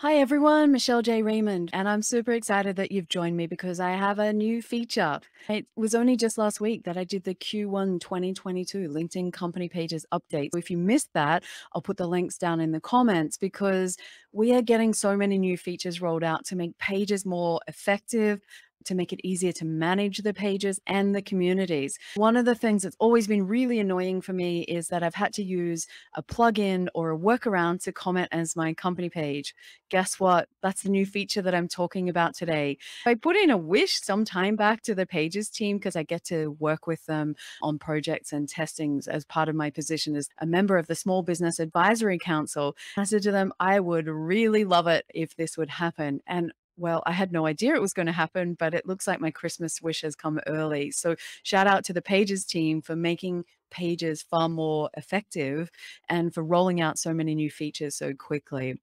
Hi everyone, Michelle J. Raymond, and I'm super excited that you've joined me because I have a new feature. It was only just last week that I did the Q1 2022 LinkedIn company pages update. So if you missed that, I'll put the links down in the comments because we are getting so many new features rolled out to make pages more effective, to make it easier to manage the pages and the communities. One of the things that's always been really annoying for me is that I've had to use a plugin or a workaround to comment as my company page. Guess what? That's the new feature that I'm talking about today. I put in a wish some time back to the pages team because I get to work with them on projects and testings as part of my position as a member of the Small Business Advisory Council. I said to them, I would really love it if this would happen. And well, I had no idea it was going to happen, but it looks like my Christmas wish has come early. So, shout out to the Pages team for making Pages far more effective and for rolling out so many new features so quickly.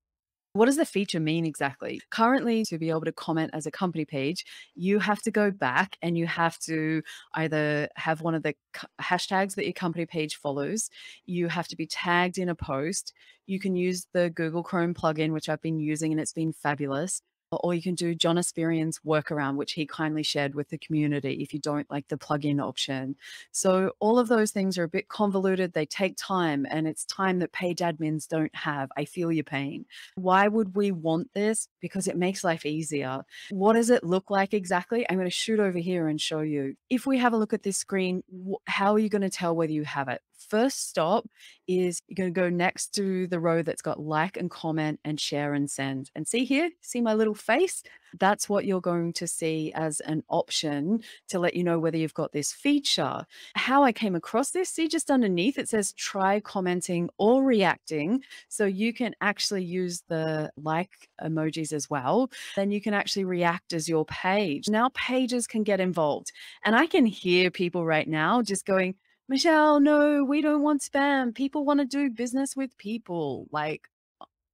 What does the feature mean exactly? Currently, to be able to comment as a company page, you have to go back and you have to either have one of the hashtags that your company page follows, you have to be tagged in a post. You can use the Google Chrome plugin, which I've been using and it's been fabulous or you can do John Espirian's workaround, which he kindly shared with the community if you don't like the plugin option. So all of those things are a bit convoluted. They take time and it's time that page admins don't have. I feel your pain. Why would we want this? Because it makes life easier. What does it look like exactly? I'm going to shoot over here and show you. If we have a look at this screen, how are you going to tell whether you have it? First stop is you're going to go next to the row that's got like and comment and share and send. And see here, see my little face? That's what you're going to see as an option to let you know whether you've got this feature. How I came across this, see just underneath it says try commenting or reacting. So you can actually use the like emojis as well. Then you can actually react as your page. Now pages can get involved. And I can hear people right now just going, Michelle, no, we don't want spam. People want to do business with people. Like,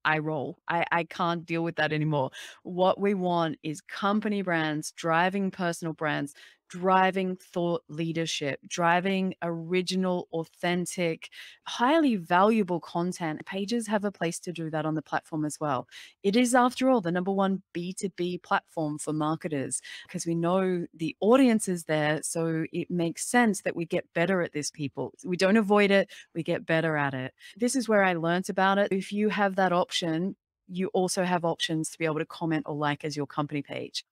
eye roll. I, I can't deal with that anymore. What we want is company brands driving personal brands driving thought leadership, driving original, authentic, highly valuable content. Pages have a place to do that on the platform as well. It is, after all, the number one B2B platform for marketers because we know the audience is there. So it makes sense that we get better at this, people. We don't avoid it, we get better at it. This is where I learned about it. If you have that option, you also have options to be able to comment or like as your company page.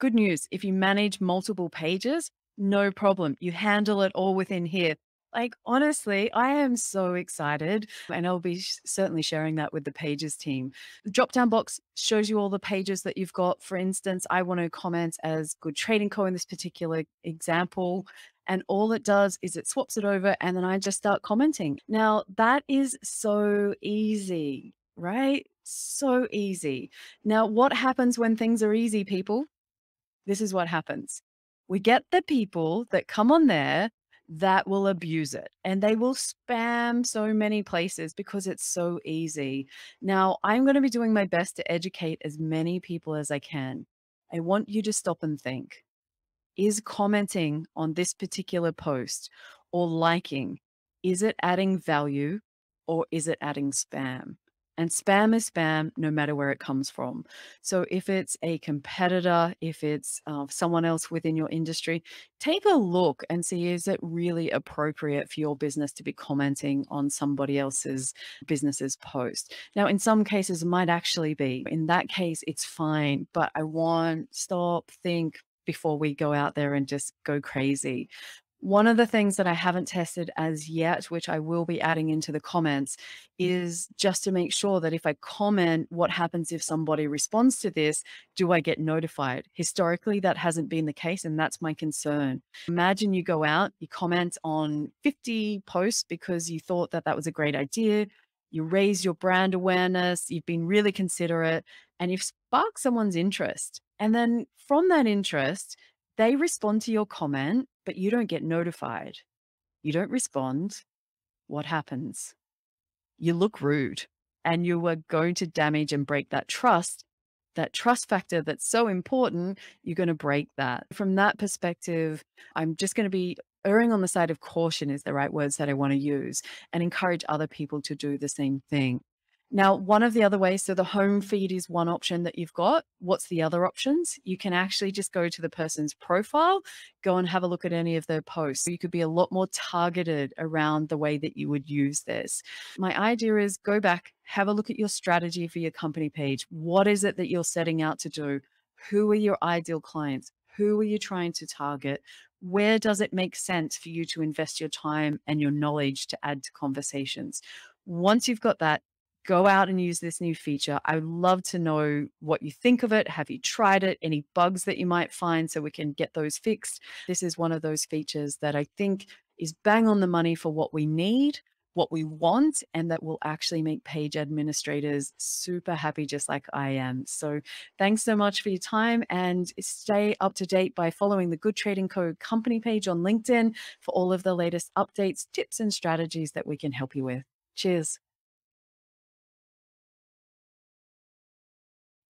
Good news, if you manage multiple pages, no problem. You handle it all within here. Like, honestly, I am so excited. And I'll be sh- certainly sharing that with the pages team. The drop down box shows you all the pages that you've got. For instance, I want to comment as Good Trading Co. in this particular example. And all it does is it swaps it over and then I just start commenting. Now, that is so easy, right? So easy. Now, what happens when things are easy, people? This is what happens. We get the people that come on there that will abuse it and they will spam so many places because it's so easy. Now, I'm going to be doing my best to educate as many people as I can. I want you to stop and think is commenting on this particular post or liking, is it adding value or is it adding spam? And spam is spam no matter where it comes from. So if it's a competitor, if it's uh, someone else within your industry, take a look and see is it really appropriate for your business to be commenting on somebody else's business's post. Now, in some cases, it might actually be. In that case, it's fine. But I want stop, think, before we go out there and just go crazy. One of the things that I haven't tested as yet, which I will be adding into the comments, is just to make sure that if I comment, what happens if somebody responds to this? Do I get notified? Historically, that hasn't been the case, and that's my concern. Imagine you go out, you comment on 50 posts because you thought that that was a great idea. You raise your brand awareness, you've been really considerate, and you've sparked someone's interest. And then from that interest, they respond to your comment but you don't get notified. You don't respond. What happens? You look rude and you are going to damage and break that trust. That trust factor that's so important, you're going to break that. From that perspective, I'm just going to be erring on the side of caution, is the right words that I want to use, and encourage other people to do the same thing. Now, one of the other ways, so the home feed is one option that you've got. What's the other options? You can actually just go to the person's profile, go and have a look at any of their posts. You could be a lot more targeted around the way that you would use this. My idea is go back, have a look at your strategy for your company page. What is it that you're setting out to do? Who are your ideal clients? Who are you trying to target? Where does it make sense for you to invest your time and your knowledge to add to conversations? Once you've got that, go out and use this new feature. I would love to know what you think of it. Have you tried it? Any bugs that you might find so we can get those fixed? This is one of those features that I think is bang on the money for what we need, what we want, and that will actually make page administrators super happy, just like I am. So thanks so much for your time and stay up to date by following the Good Trading Co. company page on LinkedIn for all of the latest updates, tips, and strategies that we can help you with. Cheers.